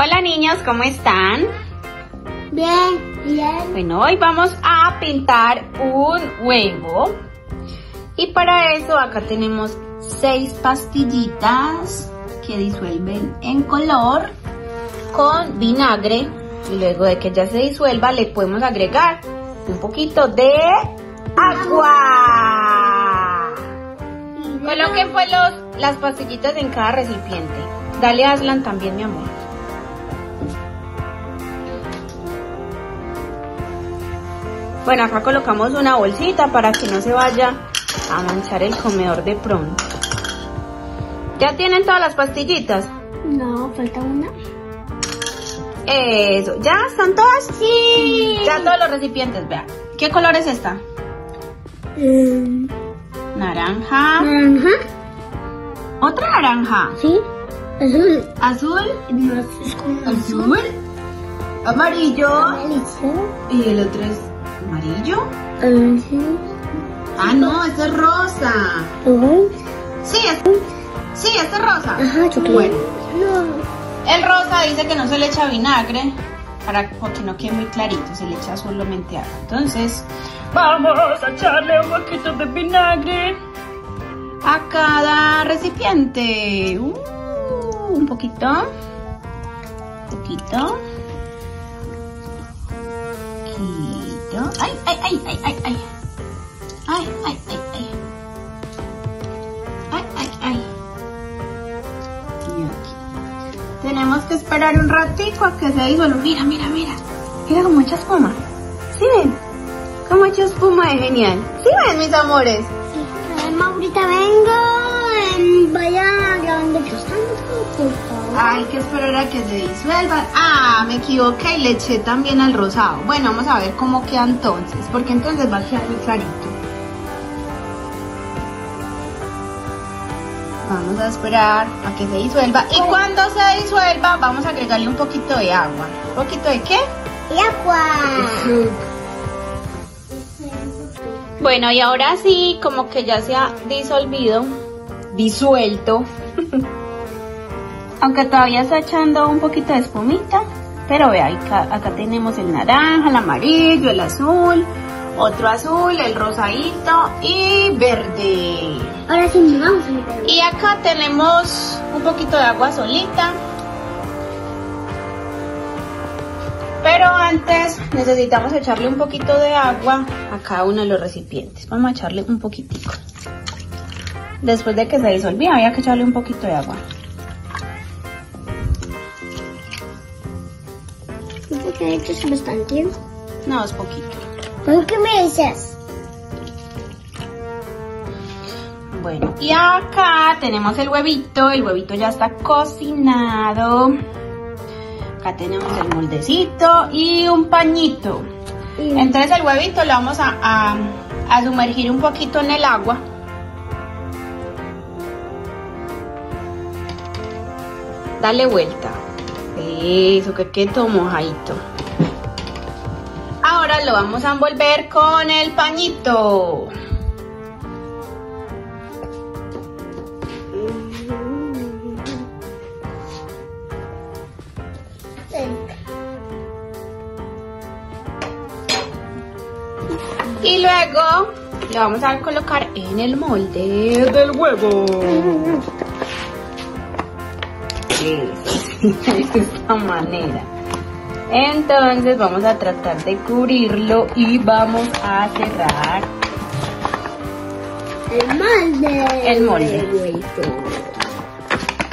Hola niños, ¿cómo están? Bien, bien. Bueno, hoy vamos a pintar un huevo. Y para eso acá tenemos seis pastillitas que disuelven en color con vinagre. Y luego de que ya se disuelva le podemos agregar un poquito de agua. Coloquen pues los, las pastillitas en cada recipiente. Dale Aslan también, mi amor. Bueno, acá colocamos una bolsita para que no se vaya a manchar el comedor de pronto. ¿Ya tienen todas las pastillitas? No, falta una. Eso, ¿ya están todas? Sí. Ya todos los recipientes, vean. ¿Qué color es esta? Mm, Naranja. Naranja. Otra naranja. Sí. Azul. Azul. No, Azul. Amarillo. Amarillo. Y el otro es amarillo. Ah, no, este es rosa. Sí, es, sí, este es rosa. Ajá, chocolate. Bueno, No. el rosa dice que no se le echa vinagre para porque no quede muy clarito, se le echa solamente agua. Entonces, vamos a echarle un poquito de vinagre a cada recipiente. Uh, un poquito. Un poquito. Poquito. Ay, ay, ay, ay, ay, ay. Ay, ay, ay, ay. Ay, ay, ay. Y aquí. Tenemos que esperar un ratico a que se disuelva. Mira, mira, mira. Mira cómo echa espuma. ¿Sí ven? Cómo echa espuma de genial. ¿Sí ven, mis amores? Eh, Maurita, vengo. em, Por favor. Hay que esperar a que se disuelvan. Ah, me equivoqué y le eché también al rosado. Bueno, vamos a ver cómo queda entonces, porque entonces va a quedar muy clarito. Vamos a esperar a que se disuelva. Y cuando se disuelva, vamos a agregarle un poquito de agua. ¿Un poquito de qué? Y agua. Bueno, y ahora sí, como que ya se ha disolvido, disuelto. Aunque todavía está echando un poquito de espumita. Pero vea, acá, acá tenemos el naranja, el amarillo, el azul, otro azul, el rosadito y verde. Ahora sí, vamos a meter. Y acá tenemos un poquito de agua solita. Pero antes necesitamos echarle un poquito de agua a cada uno de los recipientes. Vamos a echarle un poquitico. Después de que se disolvía había que echarle un poquito de agua. No, es poquito. ¿Por qué me dices? Bueno, y acá tenemos el huevito. El huevito ya está cocinado. Acá tenemos el moldecito y un pañito. Entonces el huevito lo vamos a, a- a sumergir un poquito en el agua. Dale vuelta. Eso, que quede todo mojadito. Ahora lo vamos a envolver con el pañito. Y luego lo vamos a colocar en el molde del huevo. De esta manera. Entonces vamos a tratar de cubrirlo y vamos a cerrar. El molde. El molde. Huevito.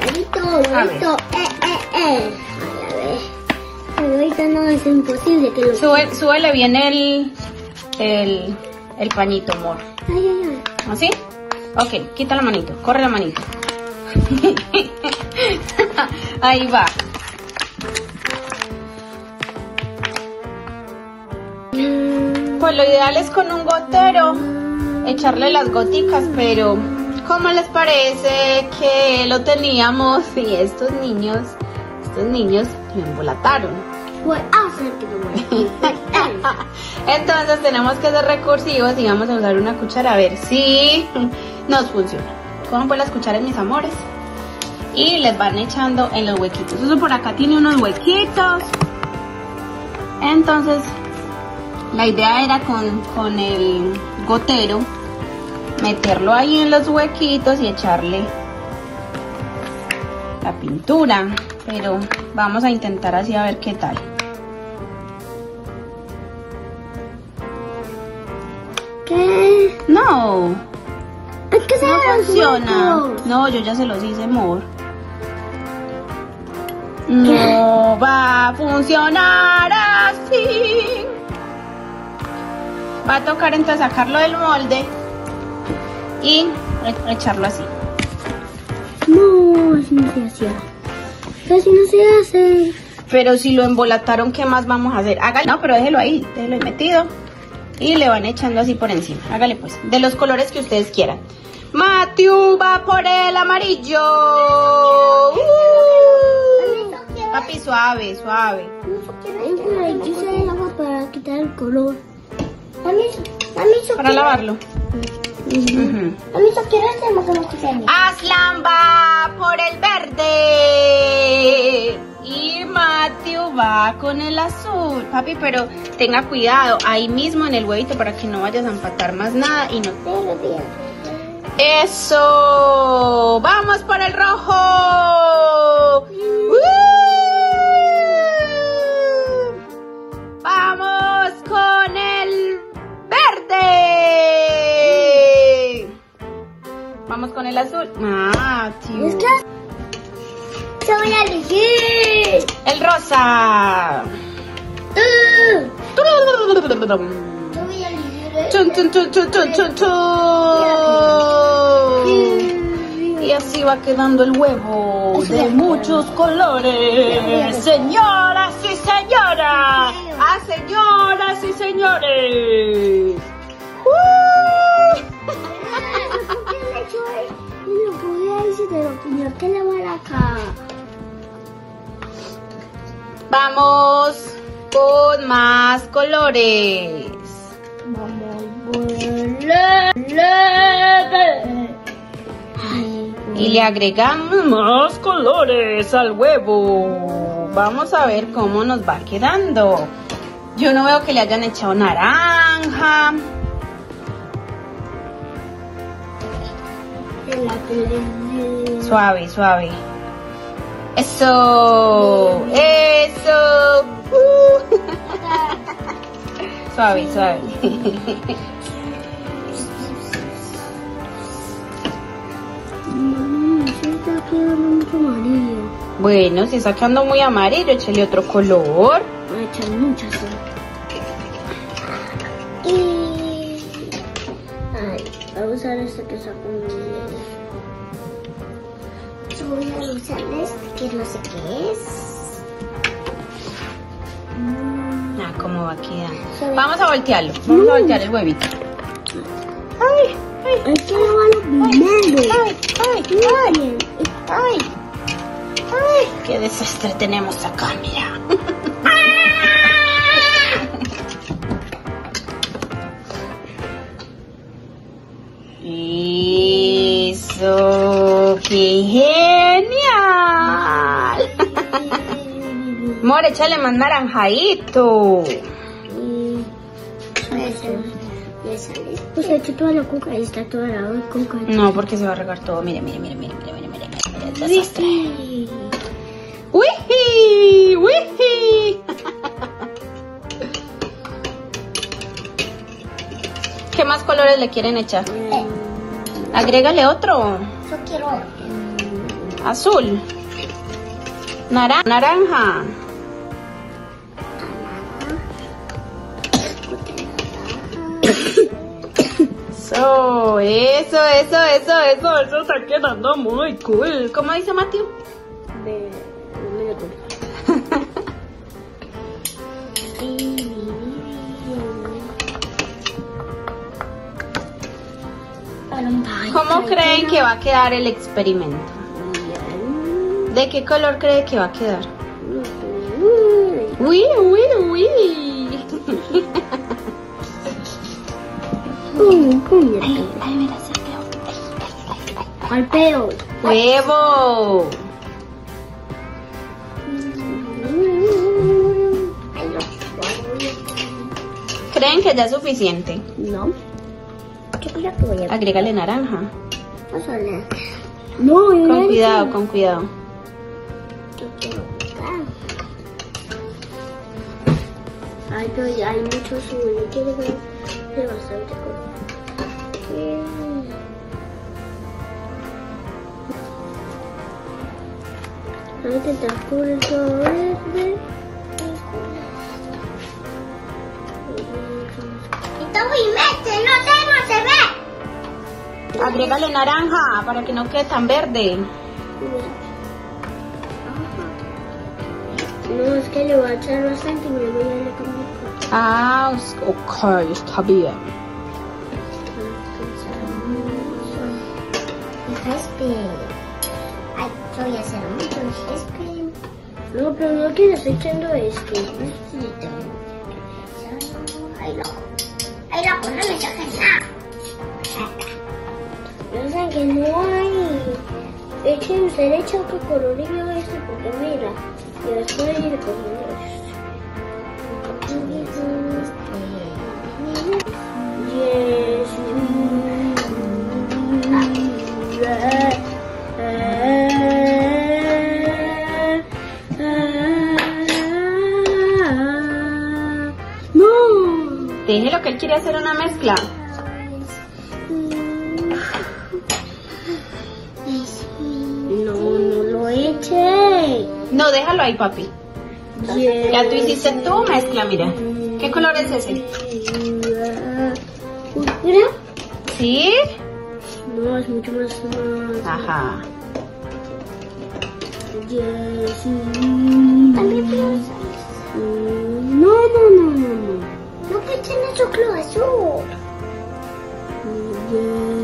Huevito, A ver. Eh, eh, eh. Pero ahorita no es imposible que lo... Sube, súbele bien el, el, el pañito, amor. Ay, ay, ay. ¿Así? Ok, quita la manito, corre la manito. Ahí va. Pues lo ideal es con un gotero echarle las goticas, pero ¿cómo les parece que lo teníamos y estos niños, estos niños lo embolataron? Entonces tenemos que ser recursivos y vamos a usar una cuchara a ver si nos funciona. ¿Cómo fue las cucharas, mis amores? y les van echando en los huequitos. Eso por acá tiene unos huequitos. Entonces, la idea era con, con el gotero meterlo ahí en los huequitos y echarle la pintura. Pero vamos a intentar así a ver qué tal. ¿Qué? No, Es que se no funciona. No, yo ya se los hice, amor. No va a funcionar así. Va a tocar entonces sacarlo del molde y echarlo así. No, así no se hacía. Así no se hace. Pero si lo embolataron, ¿qué más vamos a hacer? Hágale. No, pero déjelo ahí, déjelo ahí metido. Y le van echando así por encima. Hágale pues, de los colores que ustedes quieran. Matthew va por el amarillo. Uh. Papi, suave, suave. Yo el agua para quitar el color. Para lavarlo. A mí va con el azul. Papi, pero tenga cuidado ahí mismo en el huevito para que no vayas a empatar más nada y no. Eso. Vamos por el rojo. ¡Uh! Vamos con el verde. Vamos con el azul. Ah, tío. Se voy a elegir rosa. Y así va quedando el huevo de muchos colores. Señoras y señoras. A señoras y señores. ¡Uh! Vamos con más colores. Y le agregamos más colores al huevo. Vamos a ver cómo nos va quedando. Yo no veo que le hayan echado naranja. Suave, suave. Eso, eso. Uh. Suave, suave. Mami, se está quedando mucho amarillo. Bueno, si está quedando muy amarillo, échale otro color. Voy a echar mucha sal. Y... Ay, voy a usar este que mi Yo voy a usar este que no sé qué es. Mm, Ah, cómo va quedando. Suave. Vamos a voltearlo. Vamos a voltear el huevito. Ay, ay, que ay, ay, ay, ay. Ay, qué desastre tenemos acá, mira. Eso, qué amor, échale más naranjadito. Pues he hecho toda la cuca, ahí está toda la cuca. No, porque se va a regar todo. Mire, mire, mire, mire, mire, mire, mire, mire. Desastre. ¡Wiji! ¡Wiji! ¿Qué más colores le quieren echar? Eh. Agrégale otro. Yo quiero... Mm, Azul. Naran naranja. Eso, eso, eso, eso, eso, está quedando muy cool. ¿Cómo dice Matthew? De. ¿Cómo creen que va a quedar el experimento? ¿De qué color cree que va a quedar? Uy, uy, uy. Pum, pum, ahí, ahí, mira, saqueo. Ahí, ahí, Golpeo. ¡Huevo! ¿Creen que ya es suficiente? No. Yo creo que voy a... Agrégale naranja. No, Con cuidado, con cuidado. Ay, pero ya hay muchos subidos de bastante cosas. Voy a intentar cubrir todo verde. mete, no sé, no se ve. Agrégale naranja para que no quede tan verde. No, es que le voy a echar bastante y me voy a le cambio. Ah, ok, está bien. Este. Ay, yo voy a hacer mucho este. No, pero no le estoy echando este. Necesito. Ay, loco. Ay, loco, no me saques nada. Piensan que no hay. Echen, usted le echa otro color y yo este porque mira. Y después ir cogiendo este. Mezcla. No, no lo eché. No, déjalo ahí, papi. Ya tú hiciste tu mezcla, mira. ¿Qué color es ese? ¿Púrpura? ¿Sí? No, es mucho más. más. Ajá. Yes. No, no, no, no, no. Tiene choclo azul.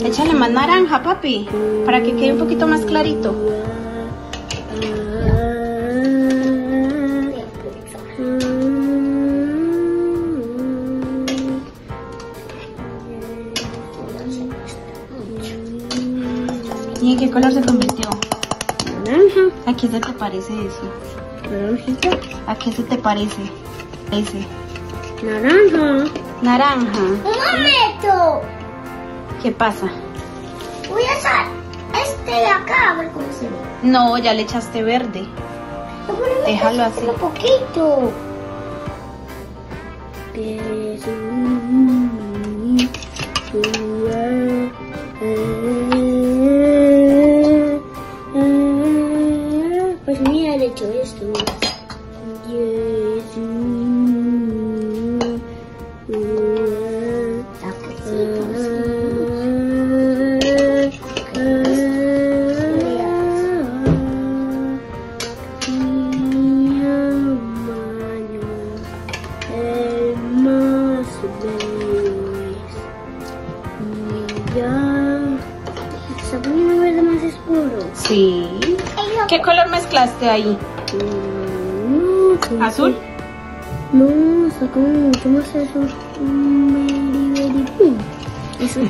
Échale más naranja, papi, para que quede un poquito más clarito. ¿Y en qué color se convirtió? Naranja. ¿A qué se te parece eso? ¿A qué se te parece ese? Naranja. Naranja. Un momento. ¿Qué pasa? Voy a usar este de acá, a ver cómo se ve. No, ya le echaste verde. Déjalo así. Un poquito. Pues mezclaste ahí? No, ¿Azul? No, mucho más azul. Eso.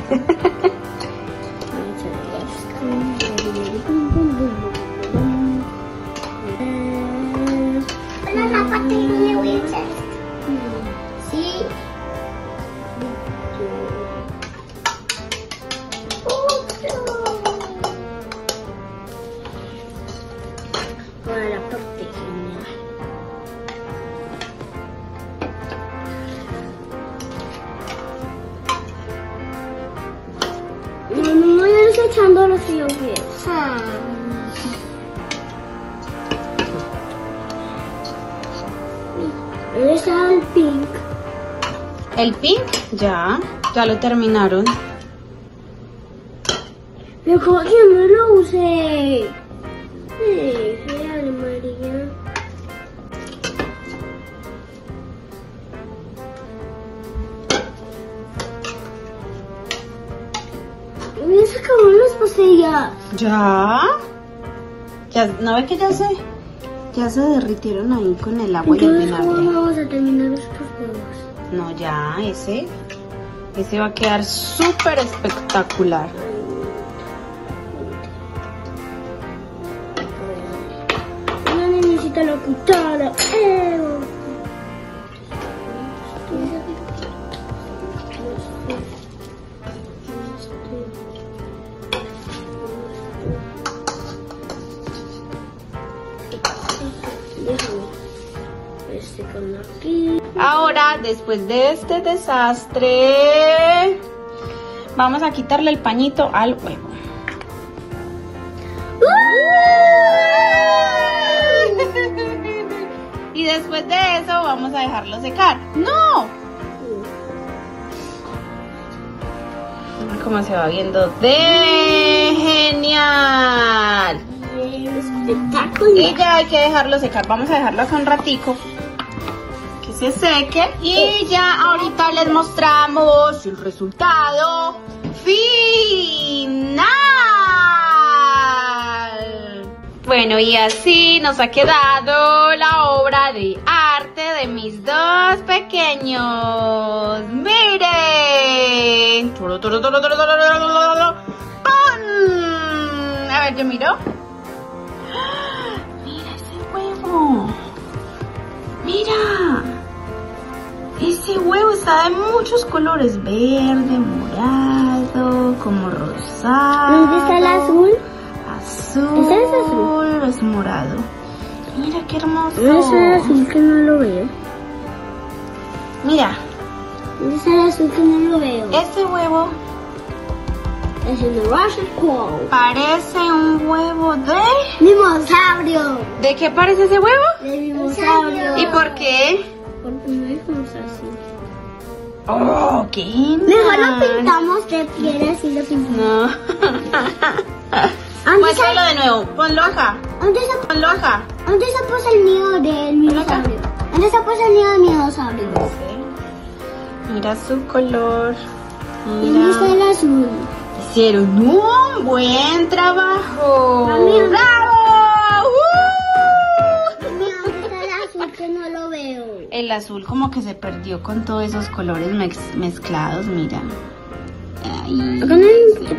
Echando los que yo quiero. Ahí está el pink. ¿El pink? Ya, ya lo terminaron. Pero como que no lo usé. Ya se acabaron las pastillas. ¿Ya? ya ¿No ve que ya se, ya se derritieron ahí con el agua y el Entonces, ¿cómo vinagre? vamos a terminar estos juegos? No, ya, ese. Ese va a quedar súper espectacular. No necesita la cuchara. Aquí. Ahora, después de este desastre, vamos a quitarle el pañito al huevo. y después de eso vamos a dejarlo secar. ¡No! Como se va viendo de genial. Espectacular. Y ya hay que dejarlo secar. Vamos a dejarlo acá un ratico. Se seque. Y ya ahorita les mostramos el resultado final. Bueno, y así nos ha quedado la obra de arte de mis dos pequeños. Miren. A ver, yo miro. Mira ese huevo. Mira. Ese huevo está de muchos colores. Verde, morado, como rosado. ¿Dónde está el azul? Azul. ¿Ese es azul? Es morado. Mira qué hermoso. ¿Dónde está el azul que no lo veo? Mira, ¿Dónde está el azul que no lo veo? este huevo Es el Russian parece un huevo de... Dinosaurio. ¿De qué parece ese huevo? De dinosaurio. ¿Y por qué? Porque no es así. Oh, qué Mejor lo pintamos de piedra así lo pintamos. No. ¿Dónde Muéstralo está, de nuevo. Ponlo acá. dónde Ponlo acá. dónde está pues el nido del dinosaurio? ¿Dónde está pues el nido del dinosaurio? Mira su color. ¿Dónde está el Mira. azul? Hicieron un buen trabajo. Mami, ¡Bravo! El azul como que se perdió con todos esos colores mezclados, mira. Ay,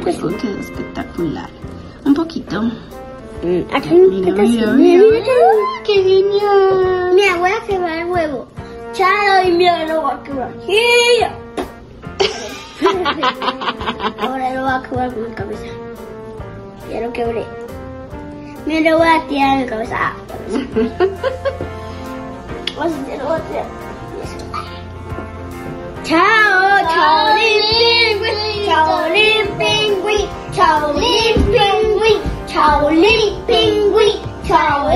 huevo quedó espectacular. Un poquito. Aquí hay un Mira, mira, Mira, mira. mira. ¡Qué genial! Mira, voy a quebrar el huevo. Chao, y mira, lo voy a quebrar. ¡Gia! Ahora lo voy a quebrar con mi cabeza. Ya lo quebré. Me lo voy a tirar en mi cabeza. Ah, Vamos a hacerlo, voy a tirar. Chao, chao, pingüín, chao, pingüín, chao, pingüín, chao, pingüín, chao,